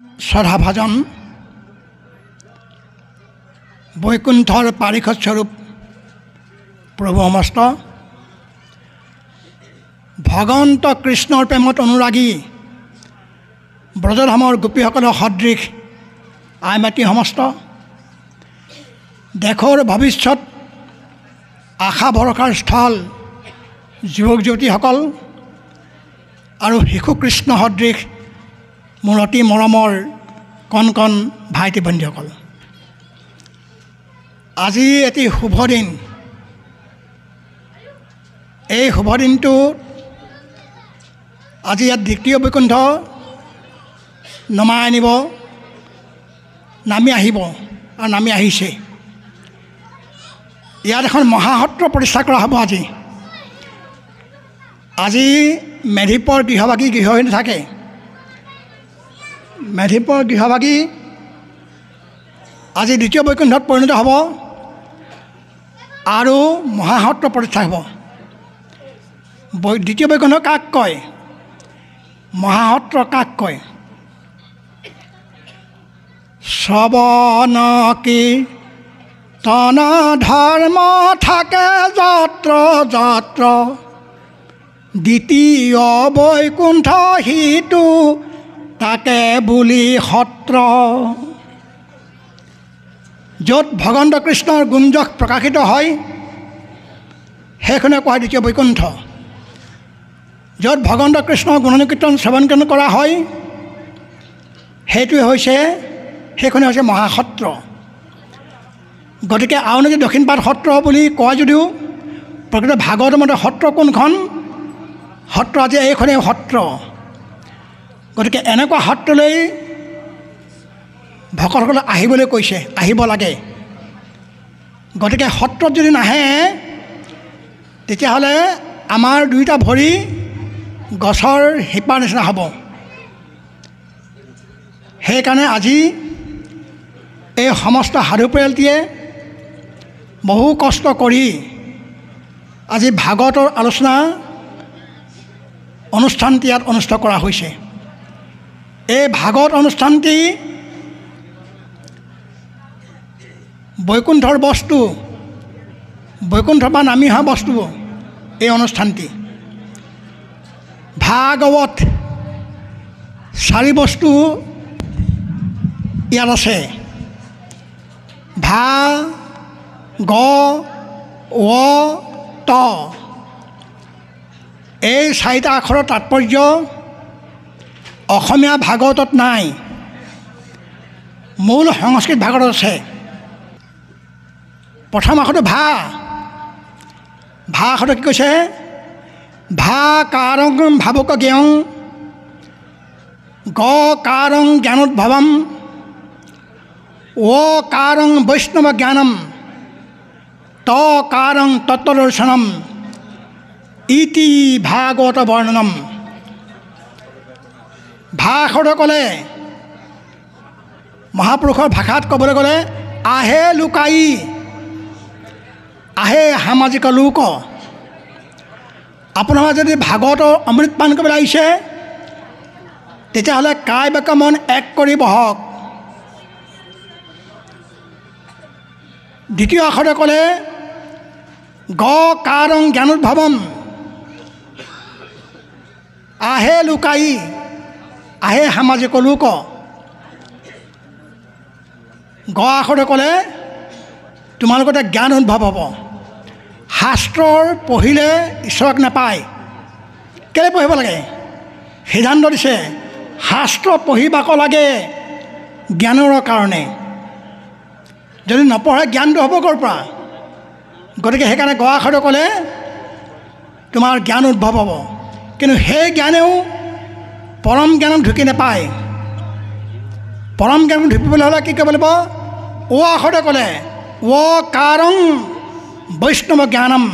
শ্ৰদ্ধাভাজন বৈকুণ্ঠৰ পাৰিষদ স্বৰূপ প্ৰভু সমস্ত ভগৱন্ত কৃষ্ণৰ প্ৰেমত অনুৰাগী ব্ৰজধামৰ গোপীসকলৰ সদৃশ আই মাতৃ সমস্ত দেশৰ ভৱিষ্যত আশা ভৰসাৰ স্থল যুৱক যুৱতীসকল আৰু শিশু কৃষ্ণ সদৃশ মোৰ অতি মৰমৰ কণ কণ ভাইটি ভণ্টিসকল আজি এটি শুভ দিন। এই শুভ দিনটো আজি ইয়াত দ্বিতীয় বৈকুণ্ঠ নমাই আনিব নামি আহিব আৰু নামি আহিছে। ইয়াত এখন মহাসত্ৰ প্ৰতিষ্ঠা কৰা হ'ব আজি। আজি মেধিপৰ গৃহভাগী গৃহহীন থাকে। মেধিপৰ গৃহভাগী। আজি দ্বিতীয় বৈকুণ্ঠত পৰিণত হ'ব আৰু মহাসত্ৰ প্ৰতিষ্ঠা হ'ব। দ্বিতীয় বৈকুণ্ঠ কাক কয়? মহাসত্ৰ কাক কয়? শ্ৰৱণ কীৰ্তন ধৰ্ম থাকে যত্ৰ যত্ৰ। দ্বিতীয় বৈকুণ্ঠ সিটো তাকে বুলি সত্ৰ। য'ত ভগৱন্ত কৃষ্ণৰ গুঞ্জস প্ৰকাশিত হয় সেইখনে কোৱা দ্বিতীয় বৈকুণ্ঠ। য'ত ভগৱন্ত কৃষ্ণৰ গুণনুকীৰ্তন শ্ৰৱণ কীৰ্তন কৰা হয় সেইটোৱে হৈছে সেইখনে হৈছে মহাসত্ৰ। গতিকে আউনীতি দক্ষিণপাট সত্ৰ বুলি কয় যদিও প্ৰকৃত ভাগৱতৰ মতে সত্ৰ কোনখন? সত্ৰ আজি এইখনেই সত্ৰ। গতিকে এনেকুৱা সত্ৰলৈ ভকতসকলে আহিবলৈ কৈছে আহিব লাগে। গতিকে সত্ৰত যদি নাহে তেতিয়াহ'লে আমাৰ দুয়োটা ভৰি গছৰ শিপাৰ নিচিনা হ'ব। সেইকাৰণে আজি এই সমস্ত সাধু পৰিয়ালটিয়ে বহু কষ্ট কৰি আজি ভাগৱতৰ আলোচনা অনুষ্ঠানটি ইয়াত অনুষ্ঠিত কৰা হৈছে। এই ভাগৱত অনুষ্ঠানটি বৈকুণ্ঠৰ বস্তু বৈকুণ্ঠৰ পৰা নামি অহা বস্তু এই অনুষ্ঠানটি। ভাগৱত চাৰি বস্তু ইয়াত আছে। ভা গ ত। এই চাৰিটা আখৰৰ তাৎপৰ্য অসমীয়া ভাগৱতত নাই। মূল সংস্কৃত ভাগৱত আছে। প্ৰথম আখৰটো ভা। ভা আখৰটো কি কৈছে? ভা কাৰং ভাবুক জ্ঞং গ কাৰং জ্ঞানোদ্ভৱম অ কাৰং বৈষ্ণৱ জ্ঞানম। ত কাৰং তত্ত্বদৰ্শনম। ইতি ভাগৱত বৰ্ণনম। ভাষতে ক'লে মহাপুৰুষৰ ভাষাত ক'বলৈ গ'লে আহে লুকাই আহে সামাজিক লোক। আপোনালোকে যদি ভাগৱতৰ অমৃত পান কৰিবলৈ আহিছে তেতিয়াহ'লে কায় বাক্য মন এক কৰি বহক। দ্বিতীয় আখৰে ক'লে গ কাৰং জ্ঞানোদ্ভৱম আহে লুকাই। আহে সামাজিক লোক। গ আখৰে ক'লে তোমালোকৰ এটা জ্ঞান উদ্ভৱ হ'ব। শাস্ত্ৰৰ পঢ়িলে ঈশ্বৰক নাপায়। কেলৈ পঢ়িব লাগে? সিদ্ধান্ত দিছে শাস্ত্ৰ পঢ়িবাক লাগে জ্ঞানৰ কাৰণে। যদি নপঢ়ে জ্ঞানটো হ'ব ক'ৰ পৰা? গতিকে সেইকাৰণে গ আখৰে ক'লে তোমাৰ জ্ঞান উদ্ভৱ হ'ব। কিন্তু সেই জ্ঞানেও পৰম জ্ঞানত ঢুকি নাপায়। পৰম জ্ঞান ঢুকিবলৈ হ'লে কি কৰিব লাগিব? অ আখৰে ক'লে ও কাৰং বৈষ্ণৱ জ্ঞানম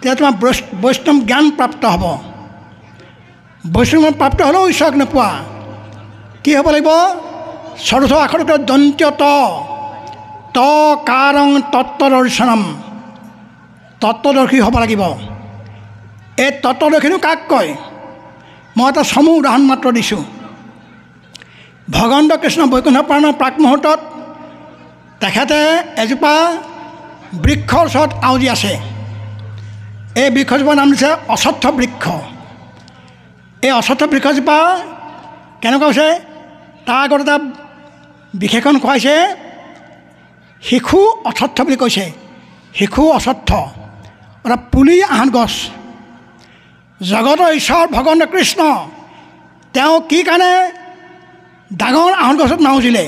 তেতিয়া তোমাৰ বৈষ্ণৱ জ্ঞান প্ৰাপ্ত হ'ব। বৈষ্ণৱ প্ৰাপ্ত হ'লেও ঈশ্বৰক নোপোৱা। কি হ'ব লাগিব? চতুৰ্থ আখৰটো দন্ত্য ত ত কাৰং তত্ত্বদৰ্শনম। তত্ত্বদৰ্শী হ'ব লাগিব। এই তত্ত্বদৰ্শীনো কাক কয়? মই এটা চমু উদাহৰণ মাত্ৰ দিছোঁ। ভগৱন্ত কৃষ্ণ বৈকুণ্ঠ প্ৰাণৰ প্ৰাক মুহূৰ্তত তেখেতে এজোপা বৃক্ষৰ ওচৰত আউজি আছে। এই বৃক্ষজোপাৰ নাম দিছে অশ্বত্থ বৃক্ষ। এই অশ্বত্থ বৃক্ষজোপা কেনেকুৱা হৈছে? তাৰ আগত এটা বিশেষণ খুৱাইছে শিশু অশ্বত্থ বুলি কৈছে। শিশু অশ্বত্থ। অৰ্থাৎ পুলি আহঁত গছ। জগতৰ ঈশ্বৰ ভগৱন্ত কৃষ্ণ। তেওঁ কি কাৰণে ডাঙৰ আহঁত গছত নাওজিলে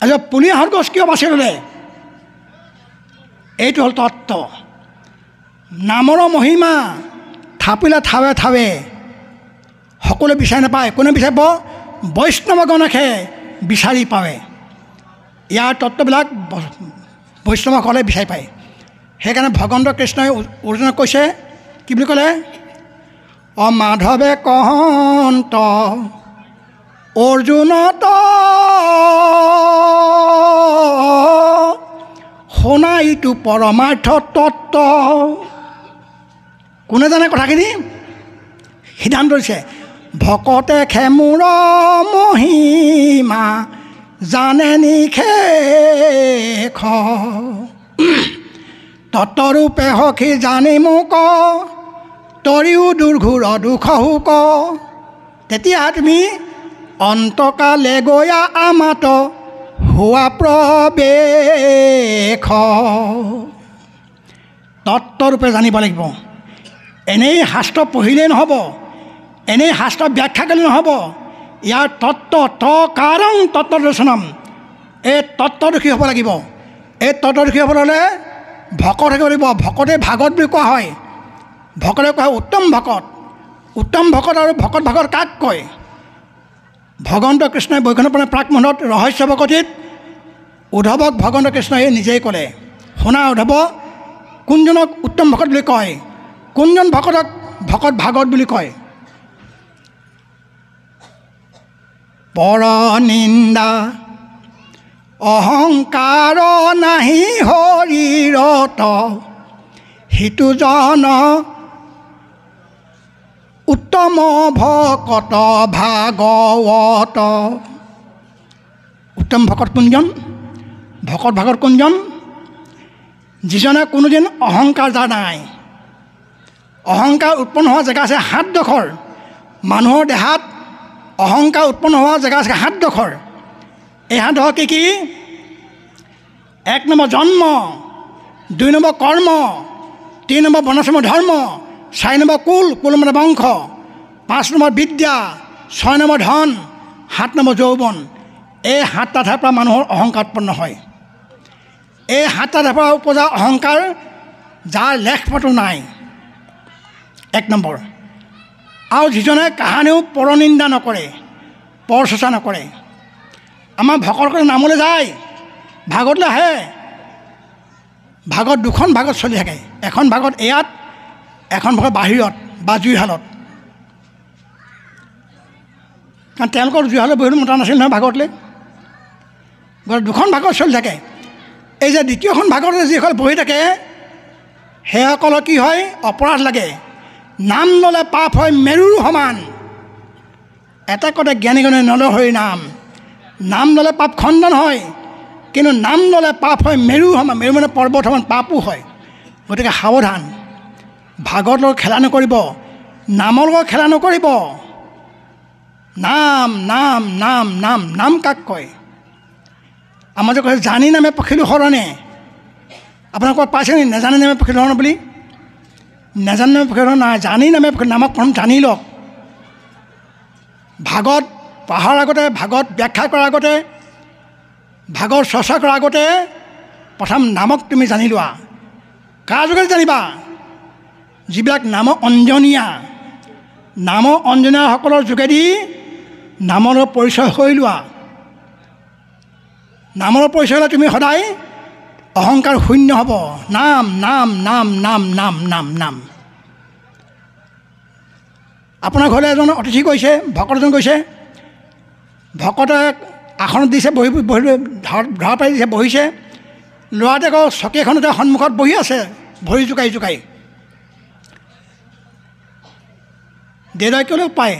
আজি পুলি আহঁত গছ কিয় বাছি ল'লে? এইটো হ'ল তত্ত্ব। নামৰ মহিমা থাপিলে থাৱে থাৱে সকলোৱে বিচাৰি নাপায়। কোনে বিচাৰিব? বৈষ্ণৱগণকহে বিচাৰি পাৱে। ইয়াৰ তত্ত্ববিলাক বৈষ্ণৱসকলে বিচাৰি পায়। সেইকাৰণে ভগৱন্ত কৃষ্ণই অৰ্জুনক কৈছে কি বুলি ক'লে? অ মাধৱে কহন্ত অৰ্জুনত শুনা ইটো পৰমাৰ্থ তত্ত্ব। কোনে জানে কথাখিনি? সিদ্ধান্ত দিছে ভকতে খেমুৰ মহিমা জানে নিশেষ তত্ত্বৰূপে সখী জানি মোক তৰিও দুৰ্ঘূৰ দুখ হুক। তেতিয়া তুমি অন্তকালে গয়া আমাত হোৱা প্ৰৱেশ। তত্ত্বৰূপে জানিব লাগিব। এনেই শাস্ত্ৰ পঢ়িলেই নহ'ব। এনেই শাস্ত্ৰ ব্যাখ্যা কৰিলে নহ'ব। ইয়াৰ তত্ত্ব ত কাৰণ তত্ত্বদৰ্শনম এই তত্ত্বদোষী হ'ব লাগিব। এই তত্ত্বদোষী হ'বলৈ হ'লে ভকত থাকিব লাগিব। ভকতে ভাগত বুলি কোৱা হয়। ভকতে কোৱা হয় উত্তম ভকত। উত্তম ভকত আৰু ভকত ভাগত কাক কয়? ভগৱন্ত কৃষ্ণই বৈকুণ্ঠপণে প্ৰাক মনত ৰহস্য ভকতিত উদ্ধৱক ভগৱন্ত কৃষ্ণই নিজেই ক'লে শুনা উদ্ধৱ কোনজনক উত্তম ভকত বুলি কয়? কোনজন ভকতক ভকত ভাগত বুলি কয়? পৰ নিন্দা অহংকাৰ নাহি শৰীৰত সিটোজন উত্তম ভকত ভাগৱত। উত্তম ভকত কোনজন? ভকত ভাগত কোনজন? যিজনে কোনোদিন অহংকাৰ যাৰ নাই। অহংকাৰ উৎপন্ন হোৱা জেগা আছে সাতডোখৰ মানুহৰ দেহাত অহংকাৰ উৎপন্ন হোৱা জেগা আছে সাতডোখৰ এই সাতডোখৰ কি কি? এক নম্বৰ জন্ম দুই নম্বৰ কৰ্ম তিনি নম্বৰ বৰ্ণাশ্ৰম ধৰ্ম চাৰি নম্বৰ কুল কুল মানে বংশ। পাঁচ নম্বৰ বিদ্যা ছয় নম্বৰ ধন সাত নম্বৰ যৌৱন। এই সাতটা ঠাইৰ পৰা মানুহৰ অহংকাৰ উৎপন্ন হয়। এই সাতটা ঠাইৰ পৰা উপজা অহংকাৰ যাৰ লেখপাতো নাই। এক নম্বৰ। আৰু যিজনে কাহানিও পৰনিন্দা নকৰে পৰ চৰ্চা নকৰে। আমাৰ ভকতসকলে নামলৈ যায় ভাগতলৈ আহে ভাগত দুখন ভাগত চলি থাকে। এখন ভাগত এয়াত এখন ভাগত বাহিৰত বা জুইশালত কাৰণ তেওঁলোকৰ জুইশালত বহিবলৈ মতা নাছিল নহয় ভাগতলৈ গতিকে দুখন ভাগত চলি থাকে। এই যে দ্বিতীয়খন ভাগতে যিসকল বহি থাকে সেইসকলৰ কি হয়? অপৰাধ লাগে। নাম ল'লে পাপ হয় মেৰুৰ সমান। এটা কতে জ্ঞানী গণে নলহৰি নাম। নাম ল'লে পাপ খণ্ডন হয় কিন্তু নাম ল'লে পাপ হয় মেৰু সমান। মেৰু মানে পৰ্বত সমান পাপো হয়। গতিকে সাৱধান। ভাগত লগত খেলা নকৰিব নামৰ লগত খেলা নকৰিব। নাম নাম নাম নাম নাম কাক কয়? আমাৰ যে কৈছে জানি নামে পখিলো সৰণে। আপোনাক ক'ত পাইছেনি নেজানি নামে পখিলো সৰণ বুলি? নেজানি নামে পখিলো নাই জানি নামে নামক প্ৰথম জানি লওক। ভাগত পঢ়াৰ আগতে ভাগত ব্যাখ্যা কৰাৰ আগতে ভাগৰ চৰ্চা কৰাৰ আগতে প্ৰথম নামক তুমি জানি লোৱা। কাৰ যোগেদি জানিবা? যিবিলাক নাম অঞ্জনীয়া নাম অঞ্জনীয়াসকলৰ যোগেদি নামৰ পৰিচয় হৈ লোৱা। নামৰ পৰিচয় হ'লে তুমি সদায় অহংকাৰ শূন্য হ'ব। নাম নাম নাম নাম নাম নাম নাম। আপোনাৰ ঘৰলৈ এজন অতিথি গৈছে ভকত এজন গৈছে। ভকতে আসনত দিছে বহি বহি ধৰ পাৰি দিছে বহিছে। ল'ৰাটোৱে আকৌ চকী এখনতে সন্মুখত বহি আছে। ভৰি জোকাৰি জোকাৰি। দেউতাই ক'লেও পায়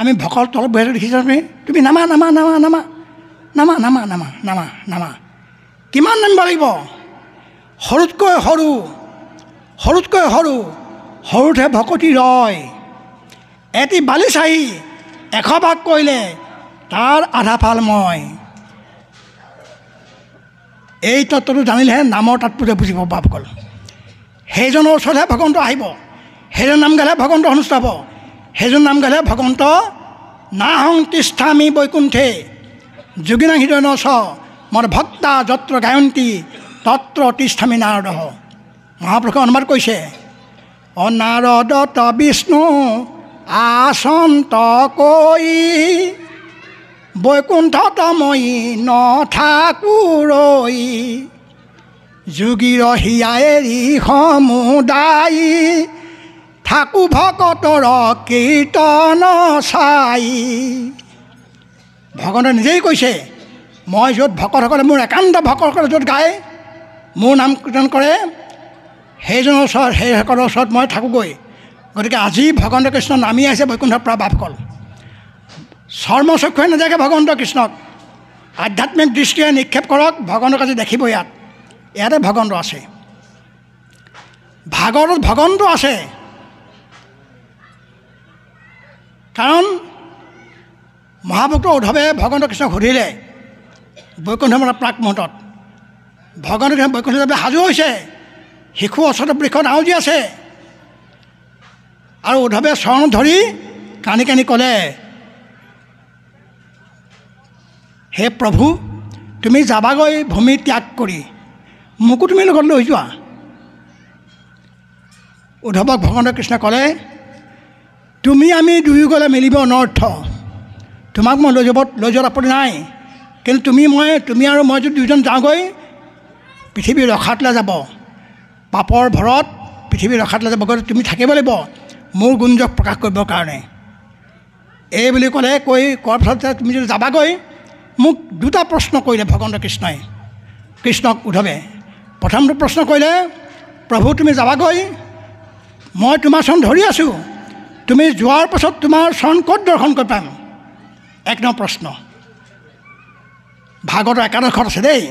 আমি ভকত তলত বহি দেখিছা তুমি? তুমি নামা নামা নামা নামা নামা নামা নামা নামা নামা। কিমান নামিব লাগিব? সৰুতকৈ সৰু সৰুতকৈ সৰু সৰুতহে ভকতি ৰয়। এটি বালি চাহি এশ ভাগ কৰিলে তাৰ আধা ফাল মই। এই তত্ত্বটো জানিলেহে নামৰ তাৎপৰ্য বুজিব বাপসকল সেইজনৰ ওচৰতহে ভগৱন্ত আহিব। সেইজন নাম গালে ভগৱন্ত অনুষ্ঠ হ'ব সেইজন নাম গালে ভগৱন্ত নাহং তিষ্ঠামি বৈকুণ্ঠে যোগিনা হৃদয় নচ মোৰ ভক্তা যত্ৰ গায়ন্তী তত্ৰ তিষ্ঠামি নাৰদ মহাপুৰুষে অনুবাদ কৰিছে অনাৰদত বিষ্ণু আসন্ত কৈ বৈকুণ্ঠত মই নথাকুৰৈ যোগীৰ হিয়া এৰি সমুদায়ী থাকো ভকতৰ কীৰ্তন চাই। ভগৱানে নিজেই কৈছে মই য'ত ভকতসকলে মোৰ একান্ত ভকতসকলে য'ত গায় মোৰ নাম কীৰ্তন কৰে সেইজনৰ ওচৰত সেইসকলৰ ওচৰত মই থাকোঁগৈ। গতিকে আজি ভগৱন্ত কৃষ্ণ নামি আহিছে বৈকুণ্ঠৰ পৰা বাপকল চৰ্মচক্ষুৱে নাযাকে ভগৱন্ত কৃষ্ণক। আধ্যাত্মিক দৃষ্টিৰে নিক্ষেপ কৰক ভগৱন্তক আজি দেখিব ইয়াত। ইয়াতে ভগৱন্ত আছে। ভাগৱতত ভগৱন্ত আছে। কাৰণ মহাভক্ত উদ্ধৱে ভগৱন্ত কৃষ্ণক সুধিলে বৈকুণ্ঠ মানে প্ৰাক মুহূৰ্তত ভগৱন্ত কৃষ্ণ বৈকুণ্ঠ সাজু হৈছে শিশু অচত বৃক্ষত আউজি আছে। আৰু উদ্ধৱে চৰণ ধৰি কানি কানি ক'লে হে প্ৰভু তুমি যাবাগৈ ভূমি ত্যাগ কৰি মোকো তুমি লগত লৈ যোৱা। উদ্ধৱক ভগৱন্ত কৃষ্ণই ক'লে তুমি আমি দুয়ো গ'লে মিলিব অনৰ্থ। তোমাক মই লৈ যাব লৈ যোৱাত আপত্তি নাই। কিন্তু তুমি মই তুমি আৰু মই যদি দুয়োজন যাওঁগৈ পৃথিৱী ৰখাতলৈ যাব। পাপৰ ভৰত পৃথিৱী ৰখাতলৈ যাব গতিকে তুমি থাকিব লাগিব মোৰ গুঞ্জক প্ৰকাশ কৰিবৰ কাৰণে। এই বুলি ক'লে কৈ কোৱাৰ পিছত তুমি যদি যাবাগৈ মোক দুটা প্ৰশ্ন কৰিলে ভগৱন্ত কৃষ্ণই। কৃষ্ণক উদ্ধৱে প্ৰথমটো প্ৰশ্ন কৰিলে প্ৰভু তুমি যাবাগৈ? মই তোমাৰ চৰণ ধৰি আছোঁ। তুমি যোৱাৰ পাছত তোমাৰ চৰণ ক'ত দৰ্শন কৰি পাম। এক নম্বৰ প্ৰশ্ন। ভাগৱতৰ একাদশত আছে দেই।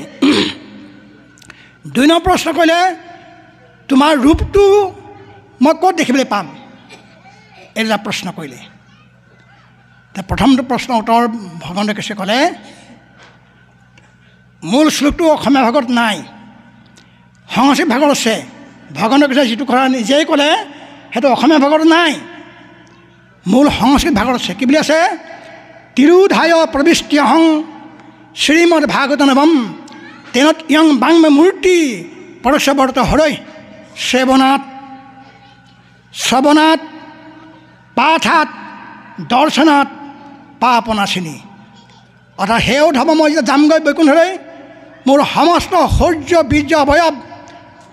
দুই নম্বৰ প্ৰশ্ন কৰিলে তোমাৰ ৰূপটো মই ক'ত দেখিবলৈ পাম? এই দুটা প্ৰশ্ন কৰিলে। প্ৰথমটো প্ৰশ্ন উত্তৰ ভগৱন্ত কৃষ্ণই ক'লে মূল শ্লোকটো অসমীয়া ভাগত নাই। সংস্কৃত ভাগত আছে। ভগৱন্ত কৃষ্ণই যিটো কথা নিজেই ক'লে সেইটো অসমীয়া ভাগত নাই। মূল সংস্কৃত ভাগত আছে। কি বুলি আছে? তিৰুধায় প্ৰবিষ্ট্যহং শ্ৰীমদ ভাগৱত নৱম তেনত ইয়ং বাংমে মূৰ্তি পৰশবৰ্ত হৰৈ শ্ৰেৱনাথ শ্ৰৱণাত, পাঠাত, দৰ্শনাত পাপনাচিনী অৰ্থাৎ সেই উদ্ধৱ মই যেতিয়া যামগৈ বৈকুণ্ঠলৈ, মোৰ সমস্ত সৌৰ্য, বীৰ্য অৱয়ৱ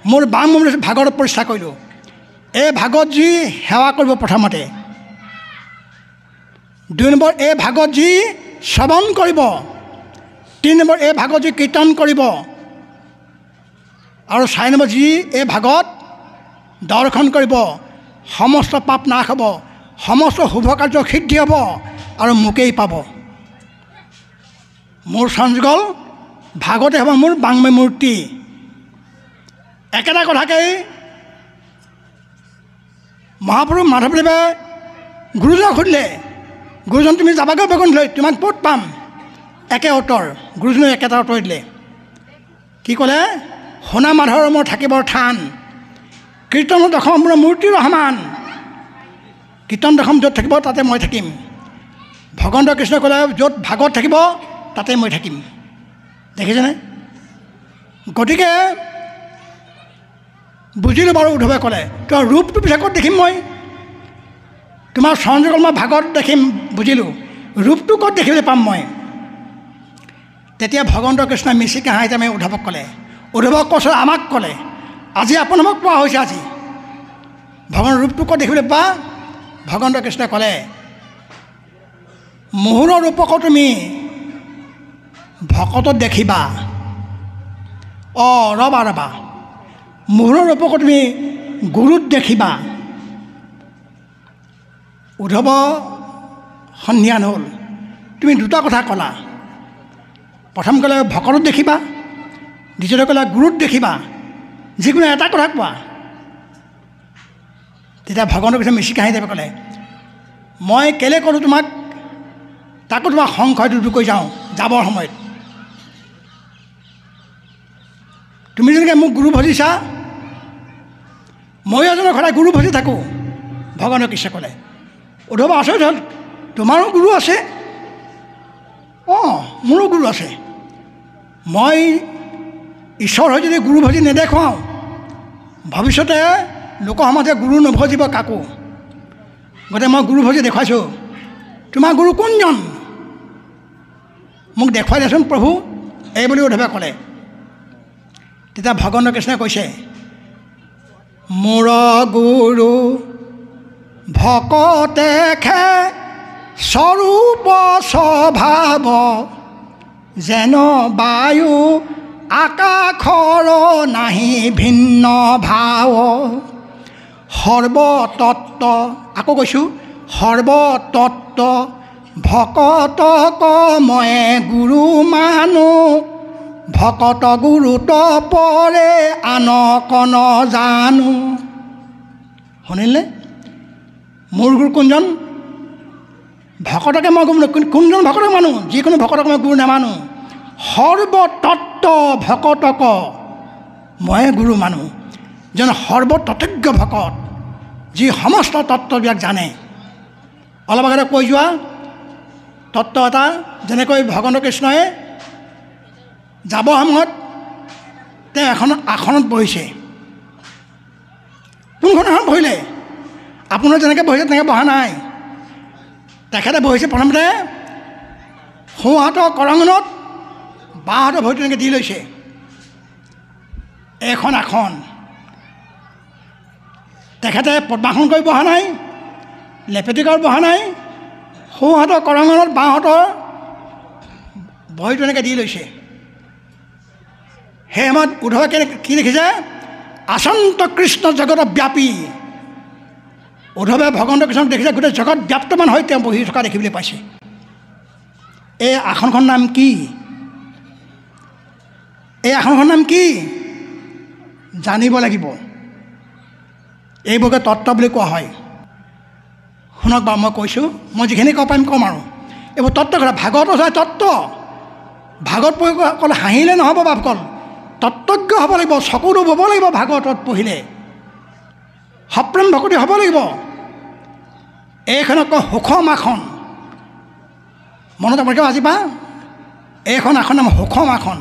মোৰ বাম ভাগত পৰিষ্কাৰ কৰিলোঁ। এই ভাগত যি সেৱা কৰিব প্ৰথমতে। দুই নম্বৰ এই ভাগত যি শ্ৰৱণ কৰিব তিনি নম্বৰ এই ভাগত যি কীৰ্তন কৰিব আৰু চাৰি নম্বৰ যি এই ভাগত দৰ্শন কৰিব সমস্ত পাপ নাশ হ'ব সমস্ত শুভ কাৰ্য সিদ্ধি হ'ব আৰু মোকেই পাব। মোৰ সঞ্জগল ভাগতে হ'ব মোৰ বাংমে মূৰ্তি। একেটা কথাকেই মহাপুৰুষ মাধৱদেৱে গুৰুজনক সুধিলে গুৰুজন তুমি যাবাগৈ বৈকুণ্ঠলৈ তোমাক ক'ত পাম। একে উত্তৰ গুৰুজনে একেটা উত্তৰ দিলে। কি ক'লে? সোণা মাধৱৰ মোৰ থাকিবৰ থান। কীৰ্তনত দশম মোৰ মূৰ্তিৰ সমান। কীৰ্তন দশম য'ত থাকিব তাতে মই থাকিম। ভগৱন্ত কৃষ্ণই ক'লে য'ত ভাগত থাকিব তাতে মই থাকিম। দেখিছেনে? গতিকে বুজিলোঁ বাৰু উদ্ধৱে ক'লে। তোমাৰ ৰূপটো পিছে ক'ত দেখিম মই? তোমাৰ চৰঞ্জগল মই ভাগত দেখিম বুজিলোঁ। ৰূপটো ক'ত দেখিবলৈ পাম মই। তেতিয়া ভগৱন্ত কৃষ্ণই মিচিকে হাঁহি আমি উদ্ধৱক ক'লে। উদ্ধৱক কৈছোঁ আমাক ক'লে আজি আপোনাক কোৱা হৈছে আজি? ভগৱানৰ ৰূপটো ক'ত দেখিবলৈ পা ভগৱন্ত কৃষ্ণই ক'লে মুহুৰৰ ৰূপকো তুমি ভকতত দেখিবা। অঁ ৰ'বা ৰ'বা। মুহুৰৰ ৰূপকো তুমি গুৰুত দেখিবা। উদ্ধৱ সন্ধিয়া নহ'ল তুমি দুটা কথা ক'লা। প্ৰথম ক'লে ভকতত দেখিবা দ্বিতীয়তে ক'লে গুৰুত দেখিবা। যিকোনো এটা কথা কোৱা। তেতিয়া ভগৱানৰ পিছত মিচিক হাঁহি দেৱে ক'লে মই কেলৈ ক'লোঁ তোমাক? তাকো তোমাক সংশয় দূৰ কৰি যাওঁ যাবৰ সময়ত। তুমি যেনেকৈ মোক গুৰু ভজিছা ময়ো এজনৰ সদায় গুৰু ভজি থাকোঁ ভগৱানৰ কৃষ্ণই ক'লে। উদ্ধৱ আচৰিত হ'ল তোমাৰো গুৰু আছে? অঁ মোৰো গুৰু আছে। মই ঈশ্বৰ হৈ যদি গুৰু ভজি নেদেখুৱাওঁ ভৱিষ্যতে লোকৰ সমাজে গুৰু নভজিব কাকো। গতিকে মই গুৰু ভজি দেখুৱাইছোঁ। তোমাৰ গুৰু কোনজন? মোক দেখুৱাই দেচোন প্ৰভু এই বুলি উদ্ধৱে ক'লে। তেতিয়া ভগৱান কৃষ্ণই কৈছে মোৰ গুৰু ভকতে খে স্বৰূপ স্বভাৱ যেন বায়ু আকাশৰ নাহি ভিন্ন ভাৱ। সৰ্বতত্ব আকৌ কৈছোঁ সৰ্বতত্ব ভকতক ময়ে গুৰু মানো ভকত গুৰুত পৰে আনক নজানো শুনিলে? মোৰ গুৰু কোনজন? ভকতকে মই গুৰু কোনজন ভকতক মানো? যিকোনো ভকতক মই গুৰু নামানো। সৰ্বতত্ব ভকতক মই গুৰু মানো। যেন সৰ্বততজ্ঞ ভকত যি সমস্ত তত্ত্ববিলাক জানে। অলপ আগতে কৈ যোৱা তত্ত্ব এটা যেনেকৈ ভগৱান কৃষ্ণই যাব সময়ত তেওঁ এখন আসনত বহিছে। কোনখন আসনত বহিলে? আপোনাৰ যেনেকৈ বহিছে তেনেকৈ বহা নাই। তেখেতে বহিছে প্ৰথমতে সোঁহাতৰ কৰঙনত বাঁহাতৰ ভৰিটো তেনেকৈ দি লৈছে। এইখন আসন তেখেতে পদ্মাসন কৰি বহা নাই লেপেটি কৰি বহা নাই সোঁহাতৰ কৰঙনত বাঁহাতৰ ভৰিটো এনেকৈ দি লৈছে। সেই সময়ত উদ্ধৱে কি লিখিছে? আচন্ত কৃষ্ণ জগত ব্যাপী উদ্ধৱে ভগৱন্ত কৃষ্ণক দেখিছে গোটেই জগত ব্যাপ্তমান হৈ তেওঁ বহি থকা দেখিবলৈ পাইছে। এই আসনখন নাম কি? এই আসনখন নাম কি? জানিব লাগিব। এইবোৰকে তত্ত্ব বুলি কোৱা হয়। শুনক বাৰু মই কৈছোঁ মই যিখিনি ক'ব পাৰিম ক'ম আৰু। এইবোৰ তত্ত্ব কথা ভাগৱত হয় তত্ত্ব। ভাগৱত পঢ়ি অকল হাঁহিলে নহ'ব বাপকল। তত্ত্বজ্ঞ হ'ব লাগিব চকুটো হ'ব লাগিব ভাগৱতত পঢ়িলে। সপ্ৰেম ভকতি হ'ব লাগিব। এইখন আকৌ সুখম আসন। মনত আপোনালোকে পা? এইখন আসন নাম সুখম আসন।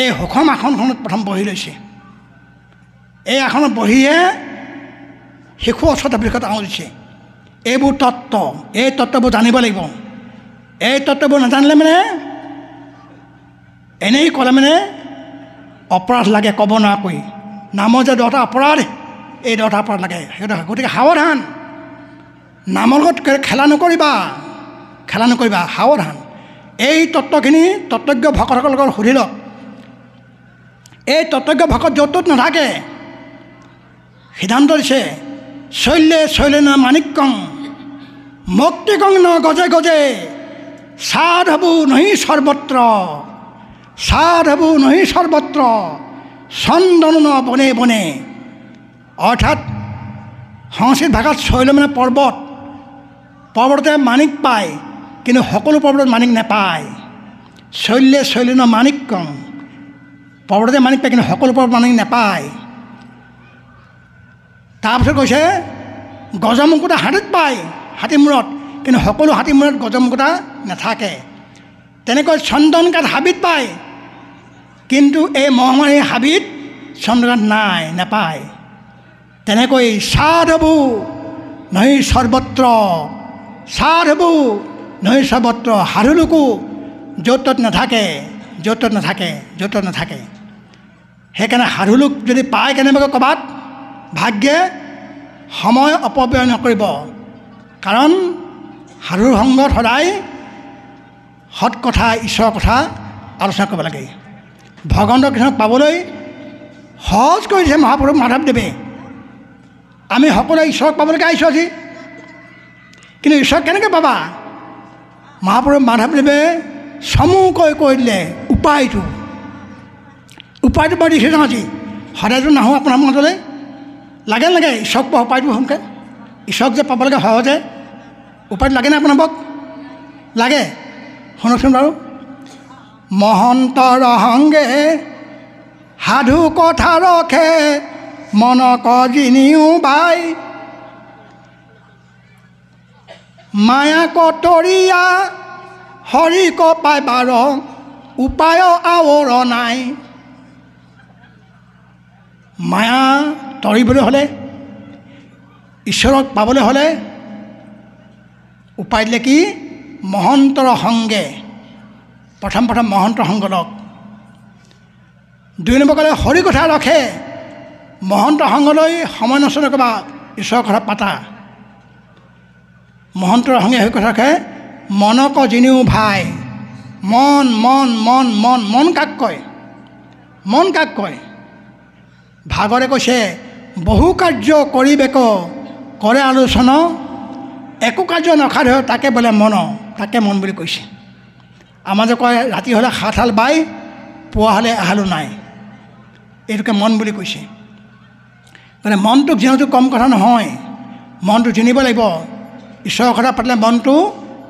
এই সুখম আসনখনত প্ৰথম বহি লৈছে। এই আসনত বহিয়ে শিশু অস্বতা বিষয়ত আঙুলিছে এইবোৰ তত্ত্ব এই তত্ত্ববোৰ জানিব লাগিব। এই তত্ত্ববোৰ নাজানিলে মানে এনেই ক'লে মানে অপৰাধ লাগে ক'ব নোৱাৰাকৈ। নামৰ যে দহটা অপৰাধ এই দহটা অপৰাধ লাগে। সেইটো গতিকে সাৱধান। নামৰ লগত খেলা নকৰিবা। খেলা নকৰিবা সাৱধান এই তত্ত্বখিনি তত্ত্বজ্ঞ ভকতসকলৰ লগত সুধি লওক এই তত্ত্বজ্ঞ ভকত য'ত ত'ত নাথাকে। সিদ্ধান্ত দিছে, শৈলে শৈলে ন মাণিক্যং মুক্তিকং ন গজে গজে, সাধবু নহি সৰ্বত্ৰ সাধবু নহি সৰ্বত্ৰ চন্দন ন বনে বনে। অৰ্থাৎ সংস্কৃত ভাষাত শৈল মানে পৰ্বত। পৰ্বততে মাণিক পায় কিন্তু সকলো পৰ্বতত মাণিক নাপায়। শৈলে শৈলে ন মাণিক্যং পৰ্বততে মাণিক পায় কিন্তু সকলো পৰ্বত মাণিক নাপায়। তাৰপিছত কৈছে গজমুকুটা হাতীত পায় হাতী মূৰত কিন্তু সকলো হাতী মূৰত গজমুকুটা নাথাকে। তেনেকৈ চন্দনকাঠ হাবিত পায় কিন্তু এই মহামাৰী হাবিত চন্দনকাঠ নাই নাপায়। তেনেকৈ সাধবু নৈ সৰ্বত্ৰ সাধবু নৈ সৰ্বত্ৰ সাধুলোকো য'ত ত'ত নাথাকে য'ত ত'ত নাথাকে য'ত ত'ত নাথাকে। সেইকাৰণে সাধুলোক যদি পায় কেনেবাকৈ ক'ৰবাত ভাগ্যে সময় অপব্যয় নকৰিব। কাৰণ সাধুৰ সংগত সদায় সৎ কথা, ঈশ্বৰৰ কথা আলোচনা কৰিব লাগে। ভগৱন্ত কৃষ্ণক পাবলৈ সহজ কৰি দিছে মহাপুৰুষ মাধৱদেৱে। আমি সকলোৱে ঈশ্বৰক পাবলৈকে আহিছোঁ আজি? কিন্তু ঈশ্বৰ কেনেকৈ পাবা? মহাপুৰুষ মাধৱদেৱে চমুকৈ কৈ দিলে উপায়টো। উপায়টো মই দিছোঁ আজি। সদায়তো নাহোঁ আপোনাৰ মাজলৈ লাগে লাগে? ঈশ্বৰক পোৱা উপায়টো সোনকালে। ঈশ্বৰক যে পাব লাগে সহজে। উপায়টো লাগেনে আপোনাক লাগে। শুনকচোন বাৰু। মহন্তৰ সংগে সাধু কথা ৰখে মনক জিনিও বাই মায়া কটৰীয়া হৰি কপাই বাৰ উপায় আৱৰ নাই। মায়া তৰিবলৈ হ'লে ঈশ্বৰক পাবলৈ হ'লে উপায় দিলে কি? মহন্তৰ সংগে। প্ৰথম প্ৰথম মহন্তৰ সংগ লওক। দুই নম্বৰ ক'লে হৰি কথা ৰখে। মহন্ত সংগলৈ সময় নষ্ট নকৰিবা ঈশ্বৰৰ কথা পাতা। মহন্তৰ সংগে হৰি কথা ৰাখে মনক জিনিও ভাই মন মন মন মন মন কাক কয়? মন কাক কয়? ভাগৰে কৈছে বহু কাৰ্য কৰিবেক কৰে আলোচনা একো কাৰ্য নসাধে তাকে বোলে মন তাকে মন বুলি কৈছে। আমাৰ যে কয় ৰাতি হ'লে সাতহাল বাই পুৱা হ'লে এহালো নাই। এইটোকে মন বুলি কৈছে। মানে মনটোক জিনাটো কম কথা নহয় মনটো জিনিব লাগিব। ঈশ্বৰৰ কথা পাতিলে মনটো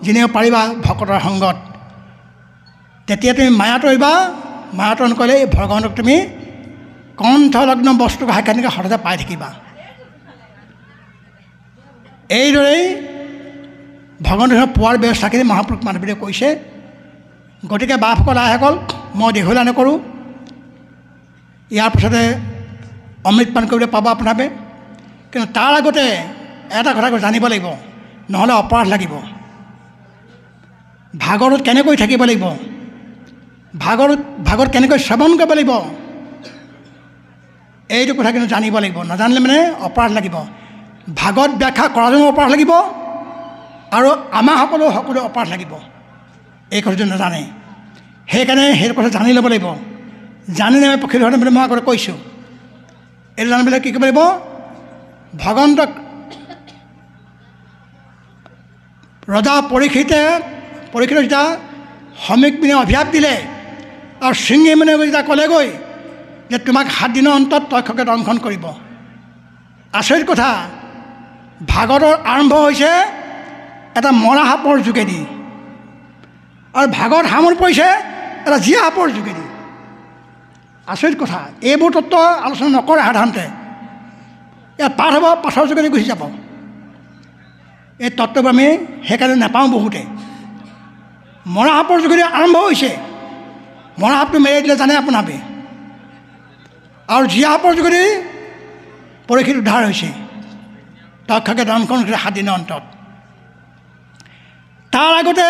জিনিব পাৰিবা ভকতৰ সংগত। তেতিয়া তুমি মায়াটো এৰিবা মায়াটো নকৰিলে এই ভগৱানক তুমি কণ্ঠলগ্ন বস্তু কেনেকৈ সদায় পাই থাকিবা। এইদৰেই ভগৱানৰ পোৱাৰ ব্যৱস্থাখিনি মহাপুৰুষ মাধৱদেৱে কৈছে। গতিকে বাপসকল আইসকল মই দীঘলীয়া নকৰোঁ। ইয়াৰ পিছতে অমৃত পান কৰিবলৈ পাব আপোনালোকে। কিন্তু তাৰ আগতে এটা কথা জানিব লাগিব। নহ'লে অপৰাধ লাগিব। ভাগৰত কেনেকৈ থাকিব লাগিব? ভাগৰত ভাগত কেনেকৈ শ্ৰৱণ কৰিব লাগিব? এইটো কথা কিন্তু জানিব লাগিব। নাজানিলে মানে অপৰাধ লাগিব। ভাগত ব্যাখ্যা কৰাজনো অপৰাধ লাগিব আৰু আমাৰ সকলো সকলো অপৰাধ লাগিব। এই কথাটো নাজানে। সেইকাৰণে সেইটো কথা জানি ল'ব লাগিব। জানিলে প্ৰকৃত ধৰণে বুলি মই আগতে কৈছোঁ। এইটো জানিবলৈ কি কৰিব লাগিব? ভগৱন্তক ৰজা পৰীক্ষিতে পৰীক্ষিত যেতিয়া সমীক পিনে অভিশাপ দিলে আৰু সিংহী মানে যেতিয়া ক'লেগৈ যে তোমাক সাত দিনৰ অন্তত তক্ষকে দংশন কৰিব আচৰিত কথা ভাগৱতৰ আৰম্ভ হৈছে এটা মৰা সাপৰ যোগেদি আৰু ভাগত সামৰি পৰিছে এটা জীয়া সাপৰ যোগেদি আচৰিত কথা এইবোৰ তত্ত্ব আলোচনা নকৰে সাধাৰণতে ইয়াত পাঠ হ'ব পাঠৰ যোগেদি গুচি যাব এই তত্ত্ববোৰ আমি সেইকাৰণে নাপাওঁ বহুতে। মৰা সাপৰ যোগেদি আৰম্ভ হৈছে। মৰা সাপটো মেৰাই দিলে জানে আপোনালোকে। আৰু জীয়া সাপৰ যোগেদি পৰীক্ষিত উদ্ধাৰ হৈছে। তক্ষকে দংশন কৰিছে সাত দিনৰ অন্তত। তাৰ আগতে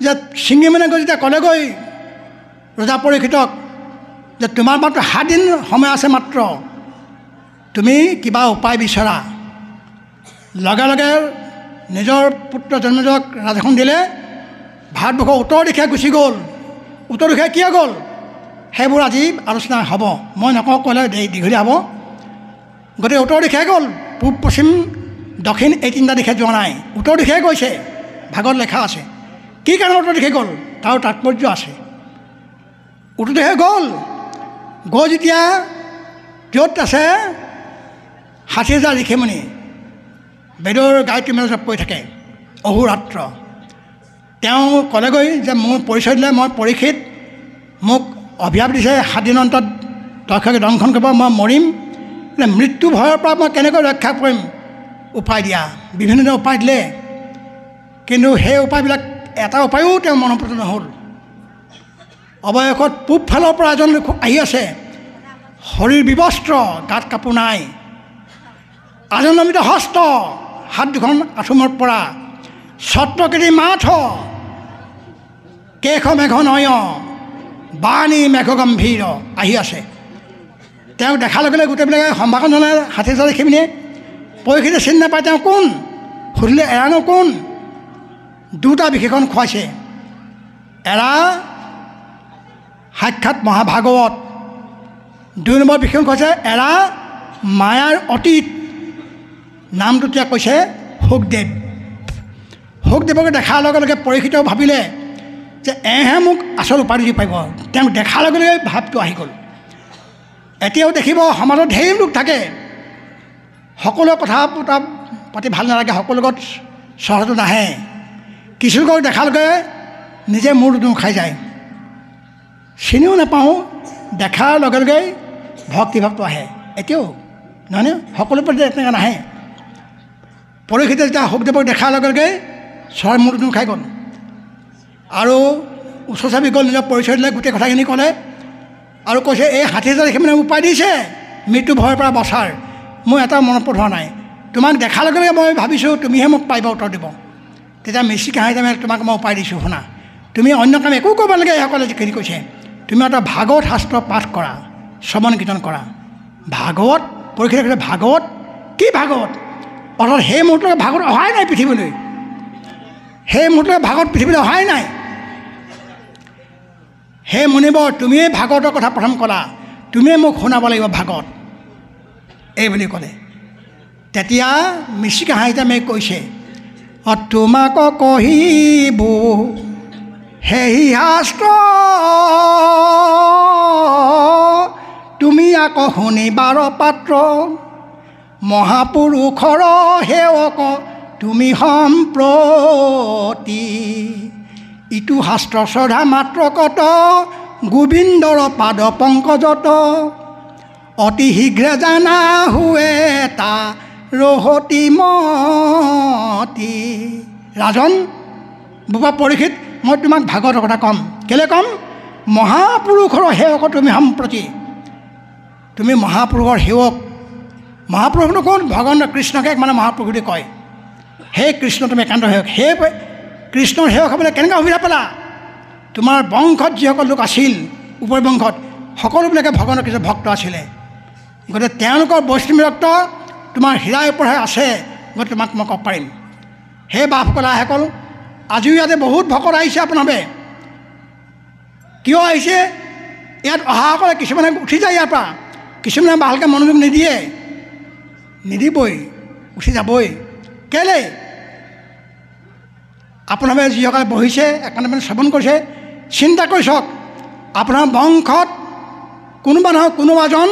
যে মানে গৈ যেতিয়া ক'লেগৈ ৰজা পৰীক্ষিতক যে তোমাৰ মাত্ৰ সাত দিন সময় আছে মাত্ৰ। তুমি কিবা উপায় বিচৰা। লগে লগে নিজৰ পুত্ৰ জন্মজক ৰাজখন দিলে ভাৰতবৰ্ষৰ উত্তৰ দিশে গুচি গ'ল। উত্তৰ দিশে কিয় গ'ল? সেইবোৰ আজি আলোচনা হ'ব। মই নকওঁ ক'লে দীঘলীয়া হ'ব। গতিকে উত্তৰ দিশে গ'ল পূব পশ্চিম দক্ষিণ এই তিনিটা দিশে যোৱা নাই। উত্তৰ দিশে গৈছে ভাগত লেখা আছে। কি কাৰণে উত্তৰ দিশে গ'ল? তাৰ তাৎপৰ্য আছে। উত্তৰ দিশে গ'ল গৈ যেতিয়া য'ত আছে ষাঠি হাজাৰ ঋষিমণি বেদৰ গায়ত্ৰী মেলত পৰি থাকে। অহোৰাত্ৰ। তেওঁ ক'লেগৈ যে মোৰ পৰিচয় দিলে মই পৰীক্ষিত। মোক অভিশাপ দিছে সাত দিনৰ অন্তত দক্ষকে দংশন কৰিব মই মৰিম। মৃত্যু ভয়ৰ পৰা মই কেনেকৈ ৰক্ষা কৰিম উপায় দিয়া। বিভিন্ন ধৰণৰ উপায় দিলে। কিন্তু সেই উপায়বিলাক এটা উপায়ো তেওঁ মনপ্ৰত নহ'ল। অৱশেষত পূব ফালৰ পৰা এজন আহি আছে। শৰীৰ বিবস্ত্ৰ গাত কাপোৰ নাই। আজনমিত হস্ত। হাত দুখন আঁঠুমৰ পৰা ছত্ৰকৃতি মাথ কেশ মেঘ নয় বাণী মেঘ গম্ভীৰ আহি আছে। তেওঁক দেখাৰ লগে লগে গোটেইবিলাকে সম্ভাষণ জনাই ষাঠি হাজাৰ দেখি পিনে পৰীক্ষিতে চিনি নাপায় তেওঁ কোন? সুধিলে এৰানো কোন? দুটা বিশেষণ খুৱাইছে। এৰা সাক্ষাৎ মহাভাগৱত। দুই নম্বৰ বিশেষণ কৈছে এৰা মায়াৰ অতীত। নামটো এতিয়া কৈছে সুখদেৱ ভোগদেৱকে দেখাৰ লগে লগে পৰীক্ষিত ভাবিলে যে এহে মোক আচল উপাধি পাৰিব তেওঁক দেখাৰ লগে লগে ভাৱটো আহি গ'ল। এতিয়াও দেখিব সমাজত ঢেৰ লোক থাকে। সকলোৱে কথা পতা পাতি ভাল নালাগে সকলো লগত চহৰটো নাহে। কিছু লোকক দেখাৰ লগে নিজে মূৰ দুম খাই যায়। চিনিও নাপাওঁ দেখাৰ লগে লগেই ভক্তিভাৱটো আহে। এতিয়াও নহয়নে? সকলো প্ৰতি তেনেকৈ নাহে। পৰীক্ষিতে যেতিয়া শুকদেৱক দেখাৰ লগে লগে চহৰ মূৰ দুম খাই গ'ল। আৰু ওচৰ চাপি গ'ল নিজৰ পৰিচয় দিলে গোটেই কথাখিনি ক'লে। আৰু কৈছে এই ষাঠি হাজাৰ দেখি মানে উপায় দিছে মৃত্যু ভয়ৰ পৰা বচাৰ। মোৰ এটা মনত পঠোৱা নাই। তোমাক দেখাৰ লগে লগে মই ভাবিছোঁ তুমিহে মোক পাৰিবা উত্তৰ দিব। তেতিয়া মিচিক হাঁহি তাৰমানে তোমাক মই উপায় দিছোঁ শুনা। তুমি অন্য কাম একো কৰিব নালাগে এইসকলে যিখিনি কৈছে। তুমি এটা ভাগৱত শাস্ত্ৰ পাঠ কৰা শ্ৰৱণ কীৰ্তন কৰা। ভাগৱত পৰীক্ষা ভাগৱত? কি ভাগৱত? অৰ্থাৎ সেই মুহূৰ্তত ভাগৱত অহাই নাই পৃথিৱীলৈ। সেই মুহূৰ্তত ভাগৱত পৃথিৱীলৈ অহাই নাই। হে মুনিবৰ তুমিয়ে ভাগৱতৰ কথা প্ৰথম ক'লা। তুমিয়ে মোক শুনাব লাগিব ভাগৱত। এই বুলি ক'লে। তেতিয়া মিচিকা হাঁহিতামে কৈছে অ তোমাক কহিব সেই শাস্ত্ৰ তুমি আকৌ শুনিবাৰ পাত্ৰ। মহাপুৰুষৰ সেৱক তুমি সম্প্ৰতি ইটো শাস্ত্ৰ শ্ৰদ্ধা মাত্ৰ কত? গোবিন্দৰ পাদ পংকজত। অতি শীঘ্ৰে জানা হুৱে তা ৰহতি মতি। ৰাজন বোপা পৰীক্ষিত মই তোমাক ভাগৱতৰ কথা ক'ম। কেলৈ ক'ম? মহাপুৰুষৰ সেৱক তুমি সম্প্ৰতি তুমি মহাপুৰুষৰ সেৱক। মহাপুৰুষনো কোন? ভগৱান কৃষ্ণকে মানে মহাপুৰুষ বুলি কয়। সেই কৃষ্ণ তুমি একান্ত সেৱক। সেই কৃষ্ণৰ সেৱক হ'বলৈ কেনেকৈ সুবিধা পালা? তোমাৰ বংশত যিসকল লোক আছিল উপৰিবংশত সকলোবিলাকে ভগৱানৰ কিছু ভক্ত আছিলে। গতিকে তেওঁলোকৰ বৈষ্ণৱ ৰক্ত তোমাৰ হীৰাই পঢ়াই আছে। গতিকে তোমাক মই ক'ব পাৰিম। সেই বাপকলাসকল আজিও ইয়াতে বহুত ভকত আহিছে আপোনালোকে। কিয় আহিছে? ইয়াত অহাসকলে কিছুমানে উঠি যায় ইয়াৰ পৰা। কিছুমানে ভালকৈ মনোযোগ নিদিয়ে। নিদিবই উঠি যাবই। কেলৈ? আপোনালোকে যিসকলে বহিছে একান্ত শ্ৰৱণ কৰিছে চিন্তা কৰি চাওক আপোনাৰ বংশত কোনোবা নহয় কোনোবা এজন